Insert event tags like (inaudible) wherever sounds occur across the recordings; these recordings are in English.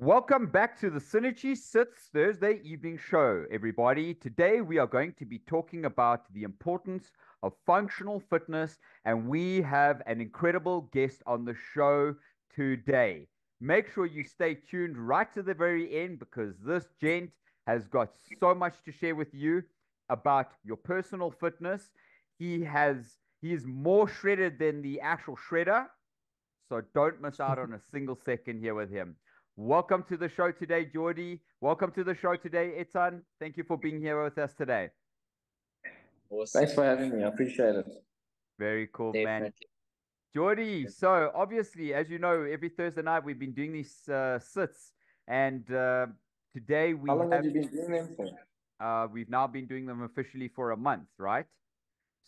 Welcome back to the SynerChi Sits Thursday evening show, everybody. Today we are going to be talking about the importance of functional fitness, and we have an incredible guest on the show today. Make sure you stay tuned right to the very end because this gent has got so much to share with you about your personal fitness. He has he is more shredded than the actual shredder, so don't miss out on a (laughs) single second here with him. Welcome to the show today, Jordi. Welcome to the show today, Etan. Thank you for being here with us today. Awesome. Thanks for having me. I appreciate it. Very cool, Definitely. man. Jordi, so obviously, as you know, every Thursday night we've been doing these uh, sits, and uh, today we How long have, have you been doing them for? Uh, we've now been doing them officially for a month, right?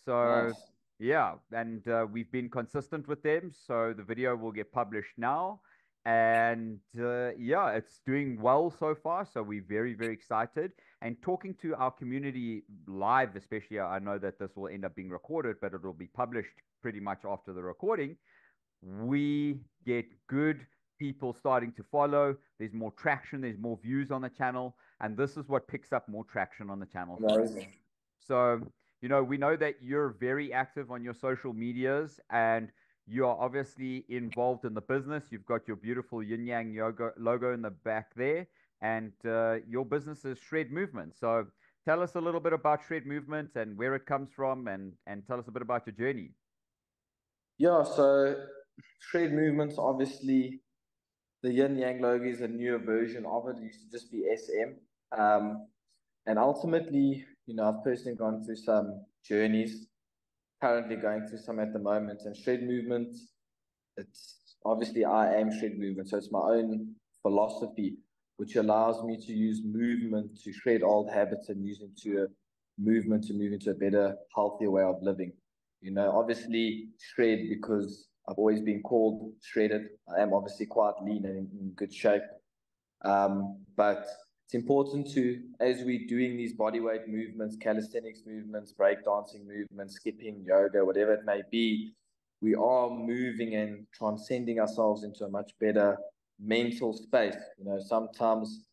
So, nice. yeah, and uh, we've been consistent with them. So the video will get published now and uh, yeah, it's doing well so far. So we're very, very excited. And talking to our community live, especially, I know that this will end up being recorded, but it will be published pretty much after the recording. We get good people starting to follow. There's more traction, there's more views on the channel. And this is what picks up more traction on the channel. Amazing. So, you know, we know that you're very active on your social medias and you are obviously involved in the business. You've got your beautiful yin yang yoga logo in the back there, and uh, your business is Shred Movement. So tell us a little bit about Shred Movement and where it comes from, and and tell us a bit about your journey. Yeah, so Shred Movement, obviously, the yin yang logo is a newer version of it. It used to just be SM, um, and ultimately, you know, I've personally gone through some journeys currently going through some at the moment. And shred movement, it's obviously I am shred movement, so it's my own philosophy, which allows me to use movement to shred old habits and use into a movement to move into a better, healthier way of living. You know, obviously shred because I've always been called shredded. I am obviously quite lean and in, good shape. Um, but it's important to, as we're doing these bodyweight movements, calisthenics movements, breakdancing movements, skipping, yoga, whatever it may be, we are moving and transcending ourselves into a much better mental space. You know, sometimes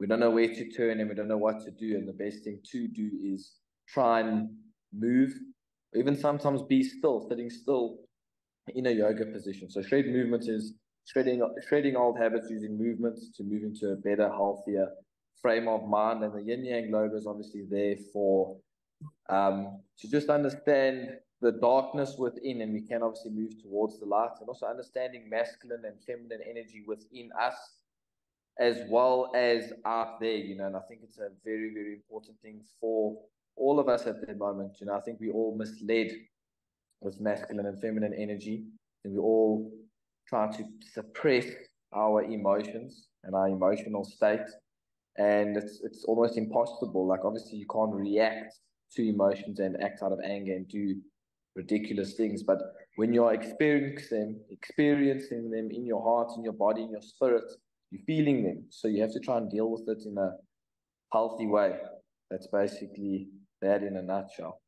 we don't know where to turn and we don't know what to do. And the best thing to do is try and move, even sometimes be still, sitting still in a yoga position. So shred movement is shredding shredding old habits using movements to move into a better, healthier frame of mind, and the yin yang logo is obviously there for um, to just understand the darkness within, and we can obviously move towards the light, and also understanding masculine and feminine energy within us, as well as out there. You know, and I think it's a very very important thing for all of us at the moment. You know, I think we all misled with masculine and feminine energy, and we all try to suppress our emotions and our emotional state and it's it's almost impossible. Like obviously you can't react to emotions and act out of anger and do ridiculous things. But when you're experiencing them, experiencing them in your heart, in your body, in your spirit, you're feeling them. So you have to try and deal with it in a healthy way. That's basically that in a nutshell.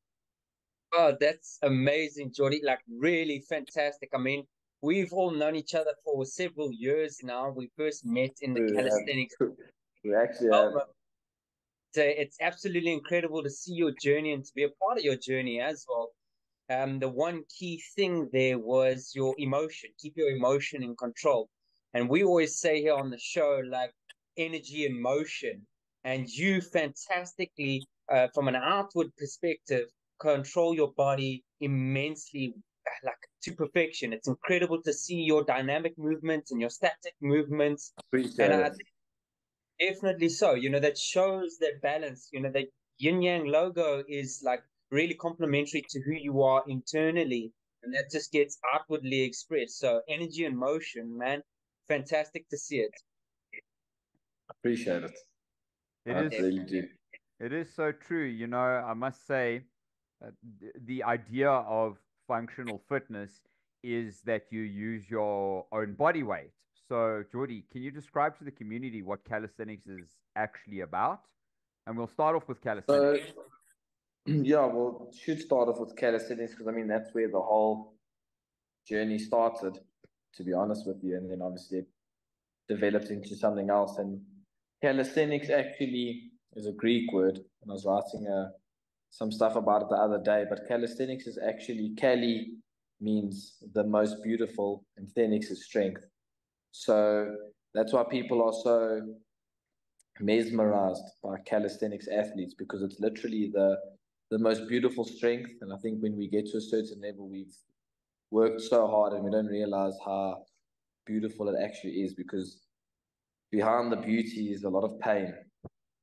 Oh, that's amazing, Jordi. Like really fantastic. I mean, we've all known each other for several years now. We first met in the calisthenics we actually have. So it's absolutely incredible to see your journey and to be a part of your journey as well. Um, the one key thing there was your emotion. Keep your emotion in control. And we always say here on the show, like energy and motion. And you fantastically, uh, from an outward perspective, control your body immensely, like to perfection. It's incredible to see your dynamic movements and your static movements. Appreciate and I think Definitely so. You know, that shows that balance. You know, the yin yang logo is like really complementary to who you are internally. And that just gets outwardly expressed. So energy and motion, man. Fantastic to see it. Appreciate it. It I is, really do. It is so true. You know, I must say, uh, the idea of functional fitness is that you use your own body weight. So, Jordi, can you describe to the community what calisthenics is actually about? And we'll start off with calisthenics. So, (clears throat) yeah, well, should start off with calisthenics because I mean that's where the whole journey started, to be honest with you. And then obviously it developed into something else. And calisthenics actually is a Greek word, and I was writing uh, some stuff about it the other day. But calisthenics is actually Cali means the most beautiful, and Thenix is strength. So that's why people are so mesmerized by calisthenics athletes because it's literally the the most beautiful strength. And I think when we get to a certain level, we've worked so hard and we don't realize how beautiful it actually is because behind the beauty is a lot of pain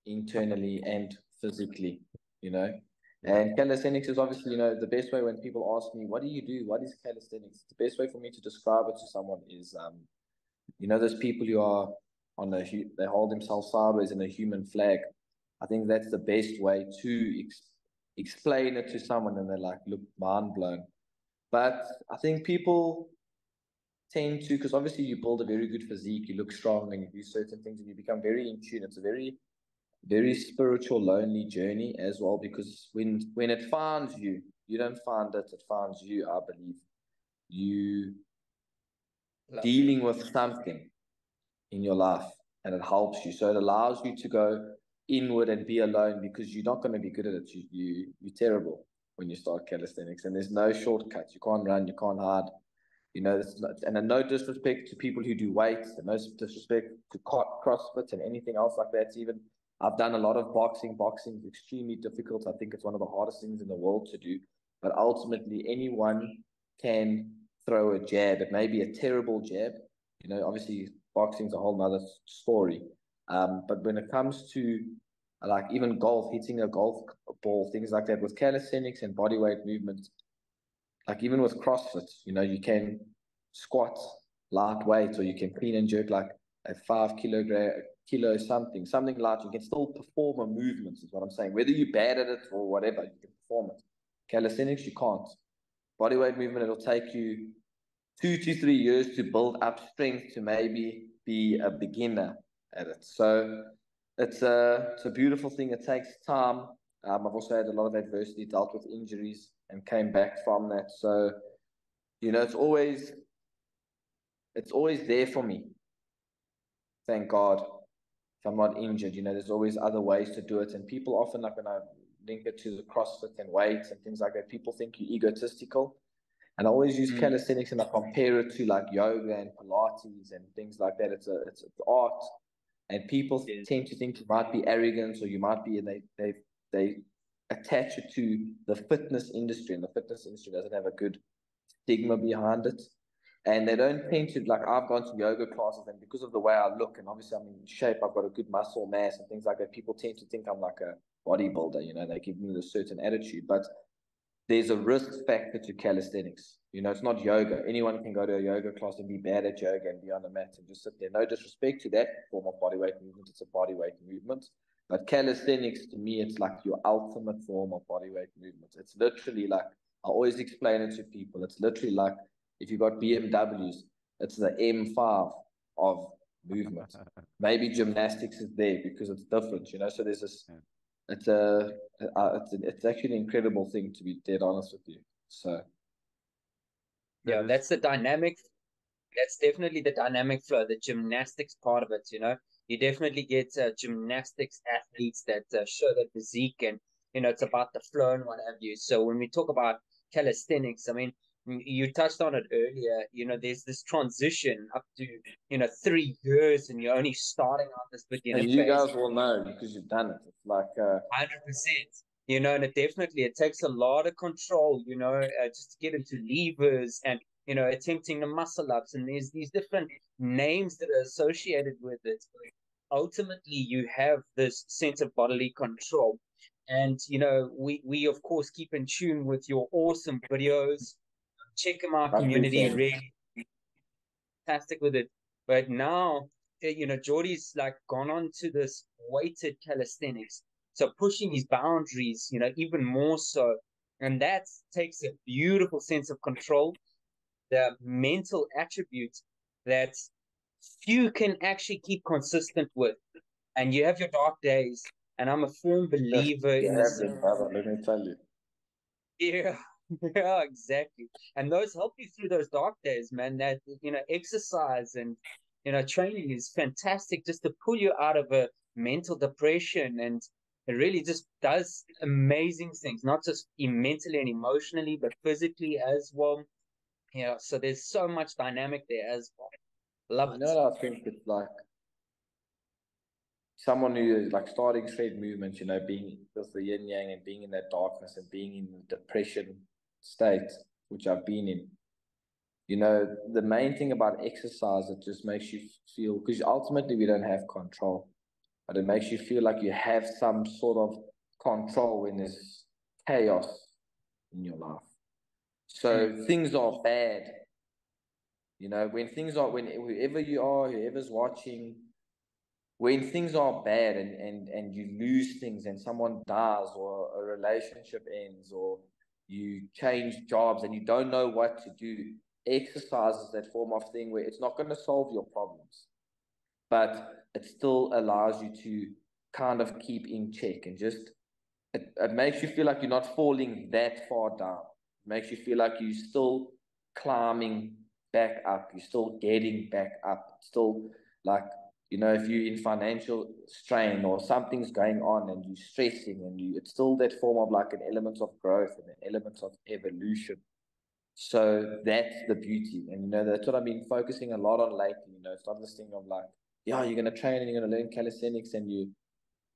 internally and physically, you know. And calisthenics is obviously, you know, the best way when people ask me, what do you do? What is calisthenics? The best way for me to describe it to someone is, um, you know, those people who are on a, they hold themselves sideways in a human flag. I think that's the best way to ex- explain it to someone and they're like, look, mind blown. But I think people tend to, because obviously you build a very good physique, you look strong and you do certain things and you become very in tune. It's a very very spiritual, lonely journey as well. Because when when it finds you, you don't find it; it finds you. I believe you dealing with something in your life, and it helps you. So it allows you to go inward and be alone because you're not going to be good at it. You you you're terrible when you start calisthenics, and there's no shortcuts. You can't run, you can't hide. You know, not, and no disrespect to people who do weights, and no disrespect to CrossFit and anything else like that. Even I've done a lot of boxing. Boxing is extremely difficult. I think it's one of the hardest things in the world to do. But ultimately, anyone can throw a jab. It may be a terrible jab. You know, obviously, boxing's a whole nother story. Um, but when it comes to like even golf, hitting a golf ball, things like that, with calisthenics and bodyweight movements, like even with CrossFit, you know, you can squat light lightweight or you can clean and jerk like a five kilogram kilo something, something large, you can still perform a movement, is what I'm saying. Whether you're bad at it or whatever, you can perform it. Calisthenics, you can't. Bodyweight movement, it'll take you two to three years to build up strength to maybe be a beginner at it. So it's a, it's a beautiful thing. It takes time. Um, I've also had a lot of adversity, dealt with injuries, and came back from that. So, you know, it's always it's always there for me. Thank God if I'm not injured. You know, there's always other ways to do it. And people often, like when I link it to the CrossFit and weights and things like that, people think you're egotistical. And I always use mm. calisthenics and I compare it to like yoga and Pilates and things like that. It's a it's, it's art, and people yeah. tend to think you might be arrogant or you might be. and They they they attach it to the fitness industry, and the fitness industry doesn't have a good stigma behind it and they don't tend to like I've gone to yoga classes and because of the way I look and obviously I'm in shape, I've got a good muscle mass and things like that. People tend to think I'm like a bodybuilder, you know, they give me a certain attitude, but there's a risk factor to calisthenics. You know, it's not yoga. Anyone can go to a yoga class and be bad at yoga and be on the mat and just sit there. No disrespect to that form of bodyweight movement. It's a bodyweight movement. But calisthenics, to me, it's like your ultimate form of bodyweight movement. It's literally like, I always explain it to people. It's literally like if you've got BMWs, it's the M5 of movement. (laughs) Maybe gymnastics is there because it's different, you know. So there's this. It's a, it's a, it's actually an incredible thing to be dead honest with you. So. Yeah, that's the dynamic. That's definitely the dynamic flow, the gymnastics part of it. You know, you definitely get uh, gymnastics athletes that uh, show their physique, and you know, it's about the flow and what have you. So when we talk about calisthenics, I mean, you touched on it earlier you know there's this transition up to you know three years and you're only starting on this beginner and you phase. guys will know because you've done it it's like uh 100% you know and it definitely it takes a lot of control you know uh, just to get into levers and you know attempting the muscle ups and there's these different names that are associated with it ultimately you have this sense of bodily control and you know we we of course keep in tune with your awesome videos out community really fantastic with it. But now, eh, you know, Jordi's like gone on to this weighted calisthenics. So pushing his boundaries, you know, even more so. And that takes a beautiful sense of control, the mental attributes that few can actually keep consistent with. And you have your dark days. And I'm a firm believer in this. Brother, let me tell you. Yeah. (laughs) yeah, exactly. And those help you through those dark days, man. That you know, exercise and you know, training is fantastic just to pull you out of a mental depression and it really just does amazing things, not just mentally and emotionally, but physically as well. Yeah, so there's so much dynamic there as well. Love I it. know. I think it's like someone who is like starting shred movements. You know, being with the yin yang and being in that darkness and being in the depression state, which I've been in. You know, the main thing about exercise it just makes you feel because ultimately we don't have control, but it makes you feel like you have some sort of control when there's chaos in your life. So hmm. things are bad. You know, when things are when whoever you are, whoever's watching, when things are bad and and and you lose things and someone dies or a relationship ends or you change jobs and you don't know what to do, exercise is that form of thing where it's not going to solve your problems, but it still allows you to kind of keep in check and just it, it makes you feel like you're not falling that far down makes you feel like you're still climbing back up. You're still getting back up. Still, like, you know, if you're in financial strain or something's going on and you're stressing and you, it's still that form of like an element of growth and an element of evolution. So that's the beauty. And, you know, that's what I've been focusing a lot on lately. You know, it's not this thing of like, yeah, you're going to train and you're going to learn calisthenics and you're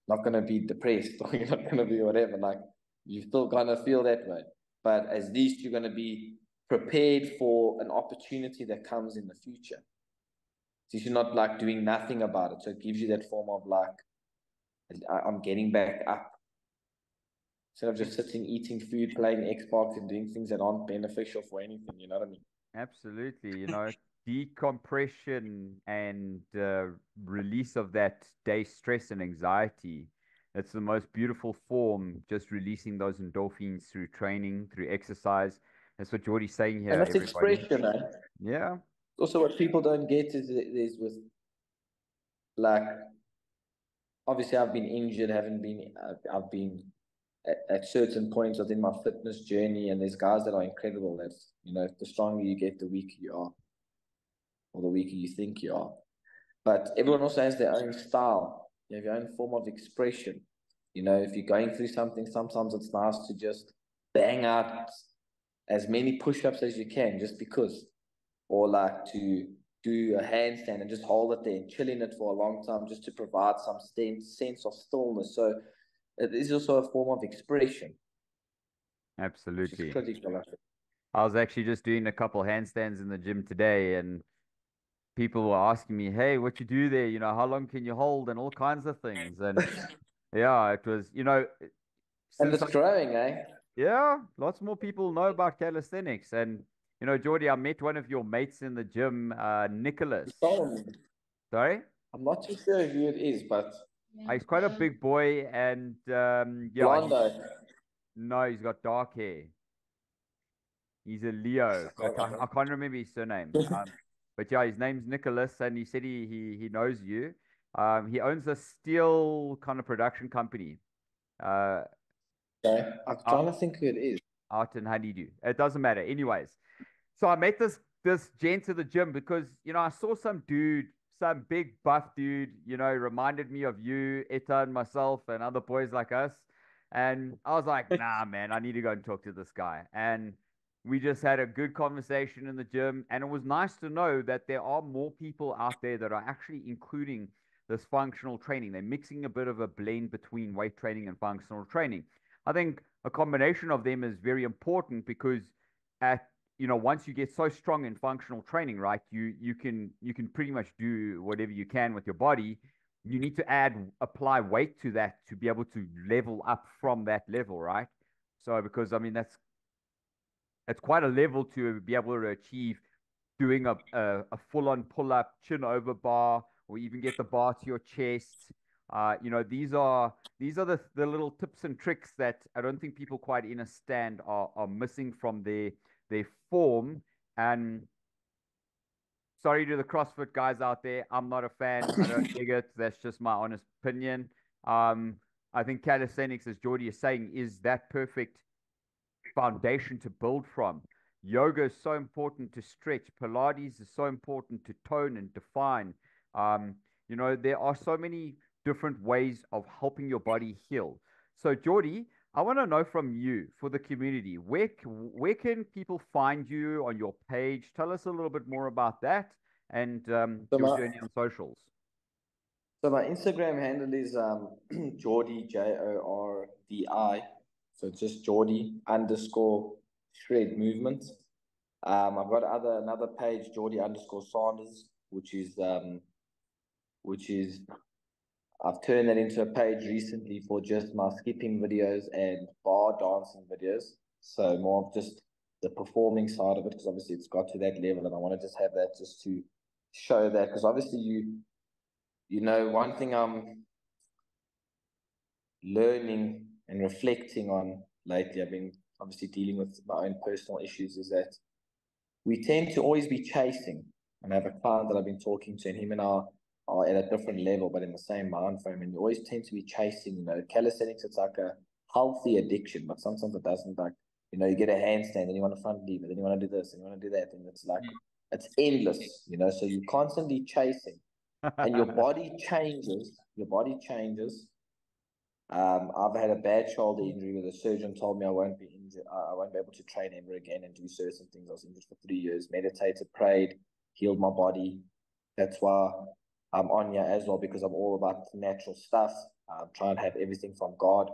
not going to be depressed (laughs) or you're not going to be whatever. Like, you're still going to feel that way but at least you're going to be prepared for an opportunity that comes in the future. So you're not like doing nothing about it. So it gives you that form of like, I'm getting back up. Instead of just sitting, eating food, playing Xbox, and doing things that aren't beneficial for anything, you know what I mean? Absolutely. You know, (laughs) decompression and uh, release of that day stress and anxiety it's the most beautiful form, just releasing those endorphins through training, through exercise. That's what Jordi's saying here. And that's everybody. expression, eh? Yeah. Also, what people don't get is, is with, like, obviously, I've been injured, haven't been, I've been at, at certain points within my fitness journey, and there's guys that are incredible. That's, you know, the stronger you get, the weaker you are, or the weaker you think you are. But everyone also has their own style you have your own form of expression. You know, if you're going through something, sometimes it's nice to just bang out as many push-ups as you can, just because, or like to do a handstand and just hold it there and chill it for a long time, just to provide some sense of stillness. So it is also a form of expression. Absolutely. I was actually just doing a couple handstands in the gym today, and people were asking me, "Hey, what you do there? You know, how long can you hold?" and all kinds of things. And (laughs) yeah, it was, you know, and it's growing, eh? Yeah, lots more people know about calisthenics. And you know, Jordi, I met one of your mates in the gym, uh, Nicholas. Sorry, I'm not too sure who it is, but yeah. he's quite a big boy, and um, yeah, no, he's got dark hair. He's a Leo. I, I, can't remember his surname. (laughs) Um, but yeah, his name's Nicholas, and he said he he, he knows you. Um, he owns a steel kind of production company. Uh, okay. I'm trying out, to think who it is. Out in Honeydew. It doesn't matter. Anyways, so I met this this gent at the gym because you know I saw some dude, some big buff dude, you know, reminded me of you, Etan, myself, and other boys like us. And I was like, (laughs) nah, man, I need to go and talk to this guy. And we just had a good conversation in the gym. And it was nice to know that there are more people out there that are actually including this functional training. They're mixing a bit of a blend between weight training and functional training. I think a combination of them is very important because at you know once you get so strong in functional training right you you can you can pretty much do whatever you can with your body you need to add apply weight to that to be able to level up from that level right so because i mean that's it's quite a level to be able to achieve doing a, a, a full on pull up, chin over bar, or even get the bar to your chest. Uh, you know, these are these are the, the little tips and tricks that I don't think people quite understand are, are missing from their their form. And sorry to the CrossFit guys out there, I'm not a fan. I don't (laughs) dig it. That's just my honest opinion. Um, I think calisthenics, as Jordi is saying, is that perfect foundation to build from. yoga is so important to stretch. Pilates is so important to tone and define. Um, you know, there are so many different ways of helping your body heal. So, Jordi, I want to know from you for the community where where can people find you on your page? Tell us a little bit more about that and um, so your my, journey on socials. So my Instagram handle is um, (clears throat) Jordi J O R D I. So just Jordi underscore shred movement. Um, I've got other another page, Jordi underscore Sanders, which is um, which is I've turned that into a page recently for just my skipping videos and bar dancing videos. So more of just the performing side of it, because obviously it's got to that level, and I want to just have that just to show that, because obviously you, you know, one thing I'm learning and reflecting on lately, I've been obviously dealing with my own personal issues, is that we tend to always be chasing. And I have a client that I've been talking to, and him and I are at a different level, but in the same mind frame. And you always tend to be chasing, you know, calisthenics, it's like a healthy addiction, but sometimes it doesn't. Like, you know, you get a handstand, then you want to front lever, then you want to do this, and you want to do that. And it's like, mm. it's endless, you know, so you're constantly chasing and your (laughs) body changes. Your body changes. Um, I've had a bad shoulder injury where the surgeon told me I won't be injured, I won't be able to train ever again and do certain things. I was injured for three years, meditated, prayed, healed my body. That's why On here as well because I'm all about natural stuff. I'm trying to have everything from God.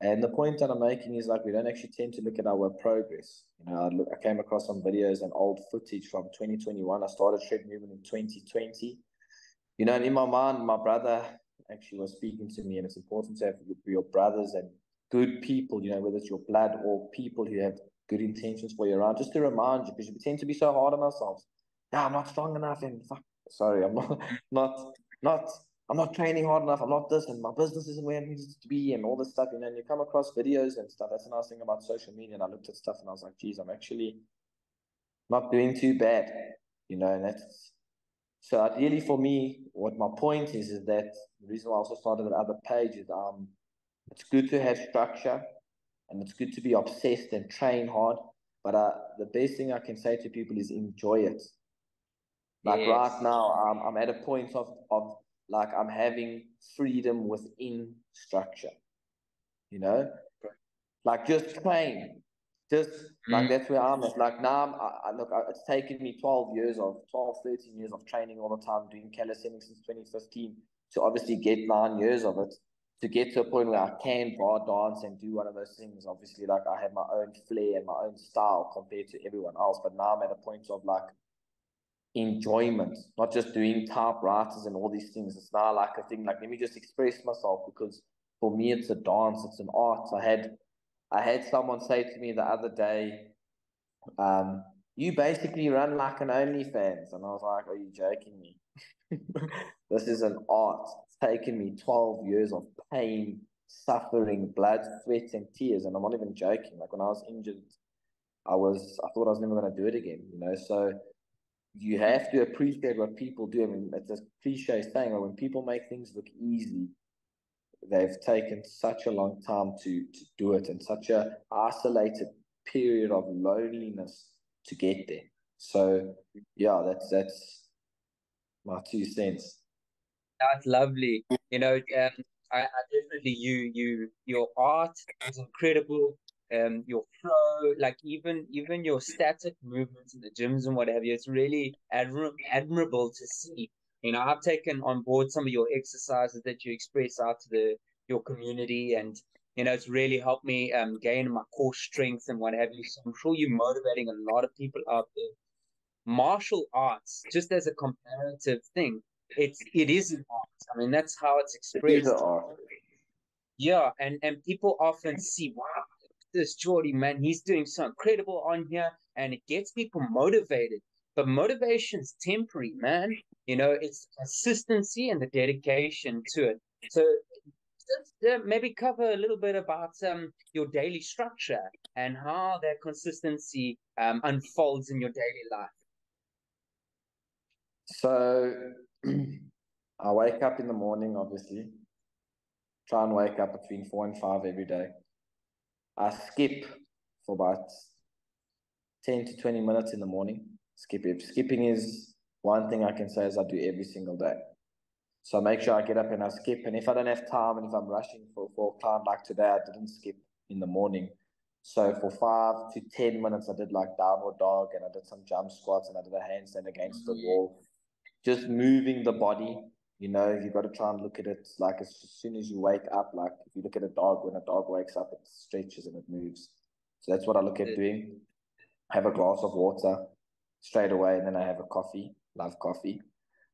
And the point that I'm making is like we don't actually tend to look at our progress. You know, I, look, I came across some videos and old footage from 2021. I started shred movement in 2020. You know, and in my mind, my brother actually was speaking to me, and it's important to have your brothers and good people. You know, whether it's your blood or people who have good intentions for you around, just to remind you because we tend to be so hard on ourselves. Yeah, I'm not strong enough, and fuck, sorry, I'm not (laughs) not not I'm not training hard enough. I'm not this, and my business isn't where it needs to be, and all this stuff. You know, and you come across videos and stuff. That's a nice thing about social media. And I looked at stuff, and I was like, geez, I'm actually not doing too bad. You know, and that's so ideally for me. What my point is is that the reason why I also started that other page is um, it's good to have structure, and it's good to be obsessed and train hard. But uh, the best thing I can say to people is enjoy it. Like yes. right now, um, I'm at a point of, of like I'm having freedom within structure. You know, like just train, just mm. like that's where I'm at. Like now, I'm, I, I, look, I, it's taken me 12 years of 12, 13 years of training all the time, doing calisthenics since 2015 to obviously get nine years of it to get to a point where I can bar dance and do one of those things. Obviously, like I have my own flair and my own style compared to everyone else. But now I'm at a point of like enjoyment, not just doing typewriters and all these things. It's now like a thing like let me just express myself because for me it's a dance, it's an art. I had I had someone say to me the other day, um, you basically run like an OnlyFans. And I was like, Are you joking me? (laughs) this is an art. It's taken me 12 years of pain, suffering, blood, sweat, and tears. And I'm not even joking. Like when I was injured, I was I thought I was never gonna do it again, you know. So you have to appreciate what people do. I mean, it's a cliche saying, but when people make things look easy, they've taken such a long time to to do it and such a isolated period of loneliness to get there. So yeah, that's that's my two cents. That's lovely. You know, um, I, I definitely you you your art is incredible um your flow, like even even your static movements in the gyms and what have you. It's really admir- admirable to see. You know, I've taken on board some of your exercises that you express out to the your community, and you know, it's really helped me um gain my core strength and what have you. So I'm sure you're motivating a lot of people out there. Martial arts, just as a comparative thing, it's it is an art. I mean, that's how it's expressed. Yeah, and and people often see, wow, this Jordi, man, he's doing so incredible on here and it gets people motivated. But motivation's temporary, man. You know, it's consistency and the dedication to it. So just uh, maybe cover a little bit about um, your daily structure and how that consistency um, unfolds in your daily life. So (clears throat) I wake up in the morning, obviously. Try and wake up between four and five every day. I skip for about 10 to 20 minutes in the morning. Skip it. Skipping is one thing I can say is I do every single day. So I make sure I get up and I skip. And if I don't have time and if I'm rushing for, for a client like today, I didn't skip in the morning. So for five to 10 minutes, I did like downward dog and I did some jump squats and I did a handstand against the mm-hmm. wall. Just moving the body. You know, you got to try and look at it like as soon as you wake up, like if you look at a dog, when a dog wakes up, it stretches and it moves. So that's what I look at doing. I Have a glass of water straight away, and then I have a coffee. Love coffee.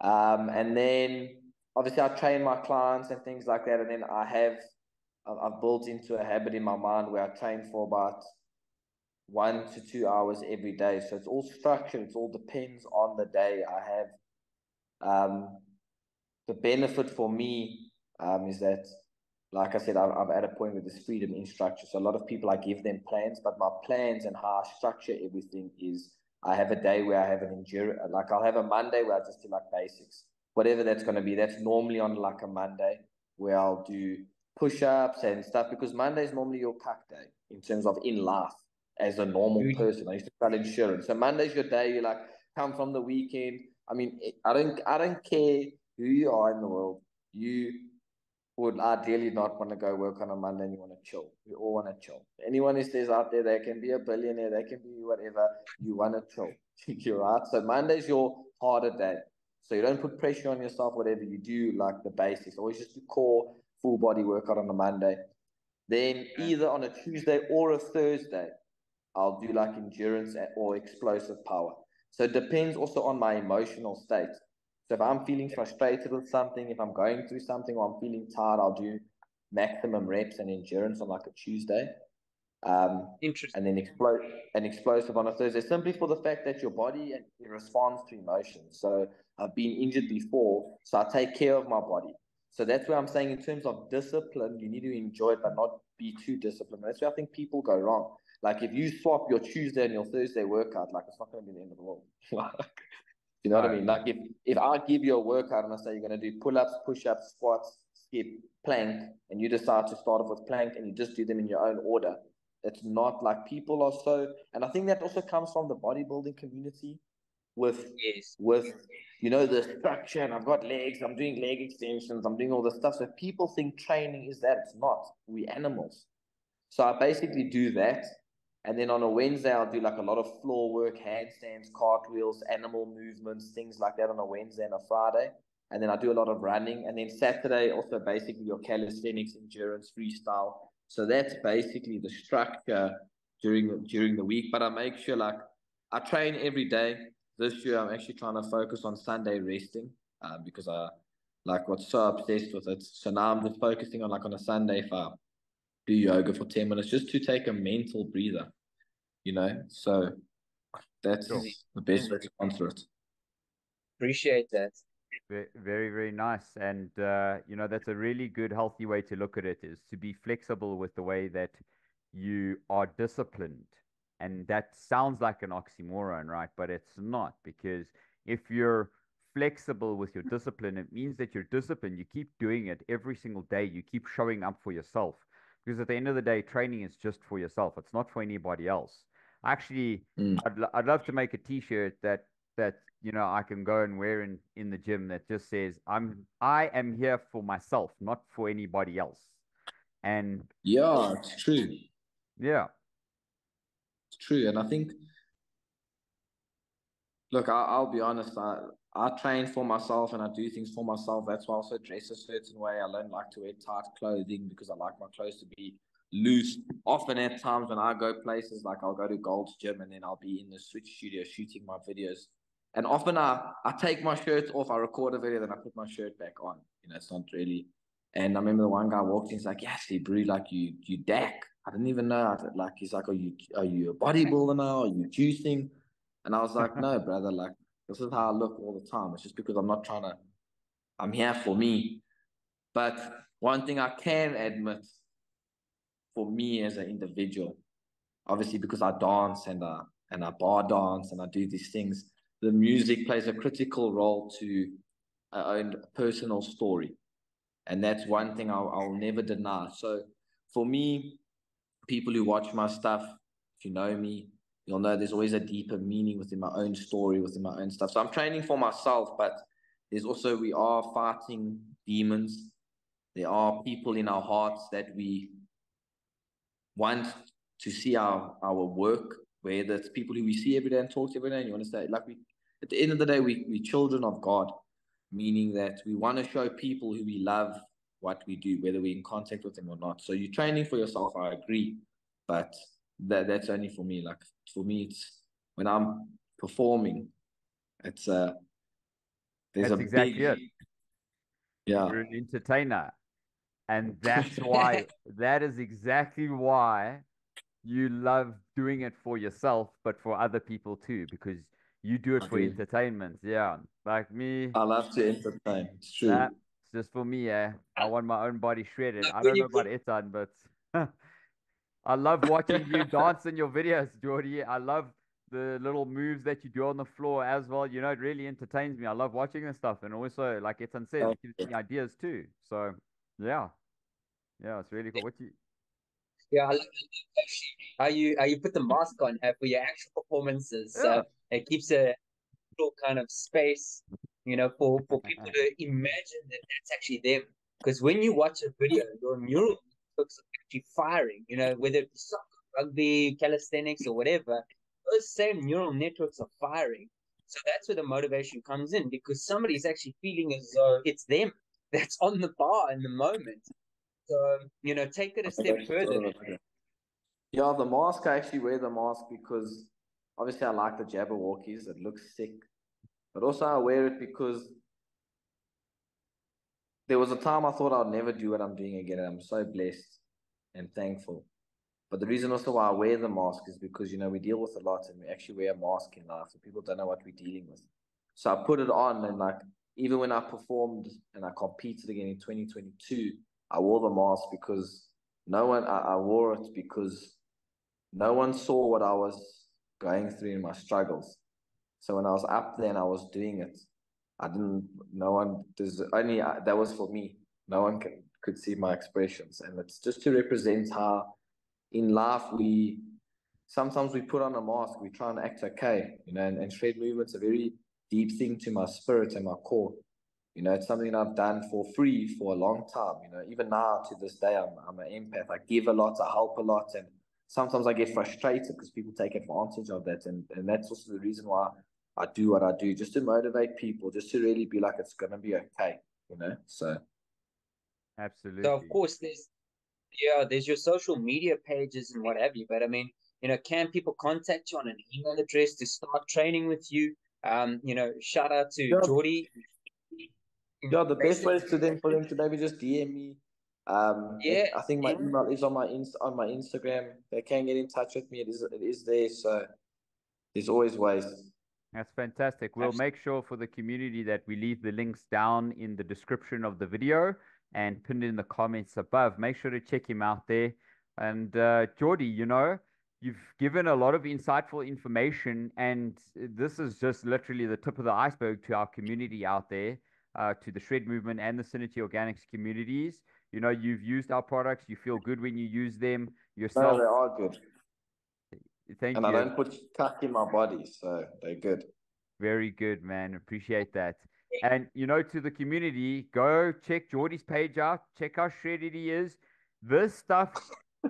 Um, and then obviously I train my clients and things like that, and then I have I've built into a habit in my mind where I train for about one to two hours every day. So it's all structured. It all depends on the day I have. Um, the benefit for me um, is that, like I said, I'm, I'm at a point with this freedom in structure. So a lot of people, I give them plans, but my plans and how I structure everything is I have a day where I have an endurance, like I'll have a Monday where I just do like basics, whatever that's going to be. That's normally on like a Monday where I'll do push-ups and stuff because Monday is normally your cuck day in terms of in life as a normal mm-hmm. person. I used to sell insurance. So Monday's your day. You like come from the weekend. I mean, I don't, I don't care who you are in the world. You would ideally not want to go work on a Monday and you want to chill. We all want to chill. Anyone who stays out there, they can be a billionaire, they can be whatever. You want to chill. (laughs) You're right. So Monday's your harder day. So you don't put pressure on yourself, whatever you do, like the basics. Always just do core full body workout on a Monday. Then either on a Tuesday or a Thursday, I'll do like endurance or explosive power. So it depends also on my emotional state. So if I'm feeling frustrated with something, if I'm going through something or I'm feeling tired, I'll do maximum reps and endurance on like a Tuesday. Um, Interesting. And then explode an explosive on a Thursday, simply for the fact that your body responds to emotions. So I've been injured before, so I take care of my body. So that's where I'm saying, in terms of discipline, you need to enjoy it, but not be too disciplined. That's where I think people go wrong. Like if you swap your Tuesday and your Thursday workout, like it's not going to be the end of the world. (laughs) you know what I mean? Like if if I give you a workout and I say you're going to do pull ups, push ups, squats, skip, plank, and you decide to start off with plank and you just do them in your own order, it's not like people are so. And I think that also comes from the bodybuilding community with yes. with you know the structure and I've got legs, I'm doing leg extensions, I'm doing all this stuff. So people think training is that it's not. We animals. So I basically do that. And then on a Wednesday I'll do like a lot of floor work, handstands, cartwheels, animal movements, things like that on a Wednesday and a Friday. And then I do a lot of running. And then Saturday also basically your calisthenics, endurance, freestyle. So that's basically the structure during during the week. But I make sure like I train every day this year I'm actually trying to focus on Sunday resting uh, because I like what's so obsessed with it. So now I'm just focusing on like on a Sunday if I do yoga for 10 minutes just to take a mental breather, you know? So that's sure. the best way to answer it. Appreciate that. Very, very nice. And, uh, you know, that's a really good, healthy way to look at it is to be flexible with the way that you are disciplined and that sounds like an oxymoron, right? But it's not because if you're flexible with your discipline, it means that you're disciplined. You keep doing it every single day. You keep showing up for yourself. Because at the end of the day, training is just for yourself. It's not for anybody else. Actually, mm. I'd, I'd love to make a T-shirt that that you know I can go and wear in in the gym that just says I'm I am here for myself, not for anybody else. And yeah, it's true. Yeah, it's true. And I think, look, I, will be honest. I I train for myself and I do things for myself. That's why I also dress a certain way. I don't like to wear tight clothing because I like my clothes to be loose. Often at times when I go places, like I'll go to Gold's Gym and then I'll be in the Switch studio shooting my videos. And often I, I take my shirt off, I record a video, then I put my shirt back on. You know, it's not really. And I remember the one guy walked in, he's like, "Yes, yeah, bro, like you, you deck." I didn't even know. Like he's like, "Are you are you a bodybuilder now? Are you juicing?" And I was like, "No, brother. Like this is how I look all the time. It's just because I'm not trying to. I'm here for me. But one thing I can admit, for me as an individual, obviously because I dance and I and I bar dance and I do these things, the music plays a critical role to our own personal story, and that's one thing I'll, I'll never deny. So for me, people who watch my stuff, if you know me, you'll know there's always a deeper meaning within my own story, within my own stuff. So I'm training for myself, but there's also we are fighting demons. There are people in our hearts that we want to see our our work, whether it's people who we see every day and talk to every day, and you say, like we at the end of the day, we we children of God, meaning that we want to show people who we love what we do, whether we're in contact with them or not. So you're training for yourself, I agree, but that that's only for me. Like for me, it's when I'm performing, it's uh there's that's a exactly big it. yeah. You're an entertainer. And (laughs) that's why, that is exactly why you love doing it for yourself, but for other people too, because you do it I for do. entertainment. Yeah. Like me, I love to entertain. It's true. nah, it's just for me, eh? I want my own body shredded. I don't know about (laughs) Etan, but (laughs) I love watching you (laughs) dance in your videos, Jordi. I love the little moves that you do on the floor as well. You know, it really entertains me. I love watching this stuff. And also, like Etan said, Oh, it gives me ideas too. So, yeah. Yeah, it's really cool. What you, Yeah, I love how you how you put the mask on uh, for your actual performances. Yeah. Uh, it keeps a little kind of space, you know, for for people to imagine that that's actually them. Because when you watch a video, your neural networks are actually firing. You know, whether it's soccer, rugby, calisthenics, or whatever, those same neural networks are firing. So that's where the motivation comes in because somebody's actually feeling as though it's them (laughs) that's on the bar in the moment. So you know, take it a step further. Yeah, the mask, I actually wear the mask because obviously I like the Jabbawockeez. It looks sick. But also I wear it because there was a time I thought I'd never do what I'm doing again. And I'm so blessed and thankful. But the reason also why I wear the mask is because, you know, we deal with a lot and we actually wear a mask in life. So people don't know what we're dealing with. So I put it on and like, even when I performed and I competed again in 2022, I wore the mask because no one, I, I wore it because no one saw what I was going through in my struggles. So when I was up there and I was doing it, I didn't. No one. There's only uh, that was for me. No one can could see my expressions, and it's just to represent how in life we sometimes we put on a mask. We try and act okay, you know. And, and movement's a very deep thing to my spirit and my core. You know, it's something I've done for free for a long time. You know, even now to this day, I'm I'm an empath. I give a lot, I help a lot, and sometimes I get frustrated because people take advantage of that, and and that's also the reason why I do what I do, just to motivate people, just to really be like it's gonna be okay. You know, so absolutely. So of course there's yeah, there's your social media pages and what have you. But I mean, you know, can people contact you on an email address to start training with you? Um, you know, shout out to Yeah. Jordi. yeah, the best way is to then for them to maybe just DM me. Um, Yeah, I think my yeah. email is on my inst- on my Instagram. They can get in touch with me. It is it is there. So there's always ways. That's fantastic. We'll Absolutely. make sure for the community that we leave the links down in the description of the video and pinned in the comments above. Make sure to check him out there. And uh, Jordi, you know, you've given a lot of insightful information, and this is just literally the tip of the iceberg to our community out there, uh, to the Shred Movement and the SynerChi Organics communities. You know, you've used our products, you feel good when you use them No, yourself. they are good, Thank and you. I don't put cuck in my body, so they're good. Very good, man. Appreciate that. And you know, to the community, go check Jordi's page out. Check how shredded he is. This stuff,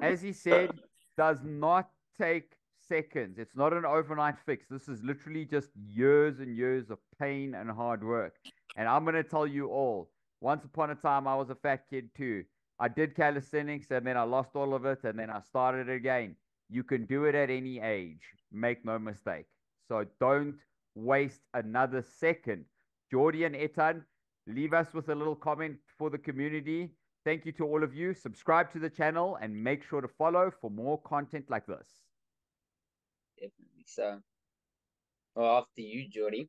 as he said, does not take seconds. It's not an overnight fix. This is literally just years and years of pain and hard work. And I'm gonna tell you all. Once upon a time, I was a fat kid too. I did calisthenics and then I lost all of it and then I started again. You can do it at any age. Make no mistake. So don't waste another second. Jordi and Etan, leave us with a little comment for the community. Thank you to all of you. Subscribe to the channel and make sure to follow for more content like this. Definitely. So, well, after you, Jordi.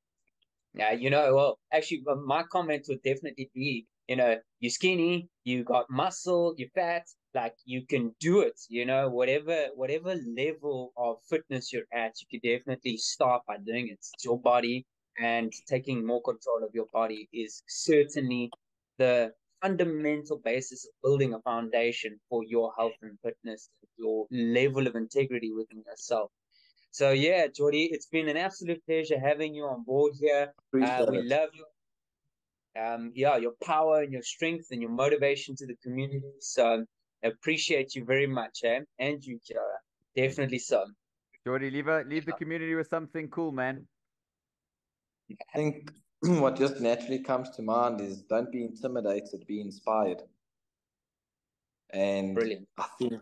Yeah, you know, well, actually, my comment would definitely be, you know, you're skinny, you got muscle, you're fat, like you can do it. You know, whatever whatever level of fitness you're at, you can definitely start by doing it. It's your body, and taking more control of your body is certainly the fundamental basis of building a foundation for your health and fitness, your level of integrity within yourself. So yeah, Jordi, it's been an absolute pleasure having you on board here. Uh, we it. love you. Um, yeah, your power and your strength and your motivation to the community. So appreciate you very much, eh? And you, Kiara. Definitely so. Jordi, leave a, leave the community with something cool, man. I think (clears throat) what just naturally comes to mind is don't be intimidated, be inspired. And Brilliant. I think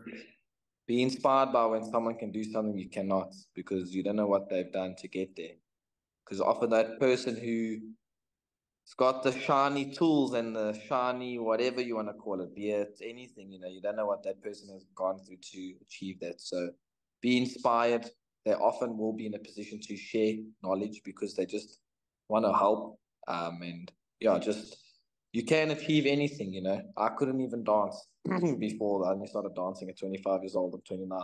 be inspired by when someone can do something you cannot because you don't know what they've done to get there. Because often that person who's got the shiny tools and the shiny whatever you want to call it, be it anything, you know, you don't know what that person has gone through to achieve that. So be inspired. They often will be in a position to share knowledge because they just want to help. Um, and yeah, just you can achieve anything, you know. I couldn't even dance (laughs) before I only started dancing at 25 years old. I'm 29.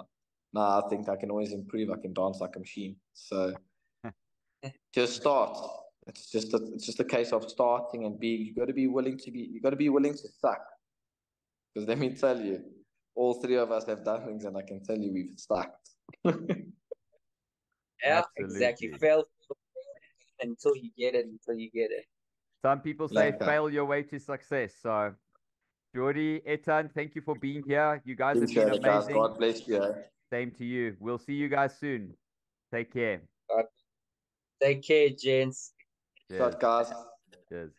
Now I think I can always improve. I can dance like a machine. So just start. It's just a, it's just a case of starting and be. You got to be willing to be. You got to be willing to suck. Because let me tell you, all three of us have done things, and I can tell you we've sucked. (laughs) yeah, Absolutely. exactly. Fail until you get it. Until you get it. Some people say Like fail your way to success. So, Jordi, Etan, thank you for being here. You guys have Appreciate been guys. amazing. God bless you. eh? Same to you. We'll see you guys soon. Take care. Take care, gents. Cheers. Shot, guys. Cheers.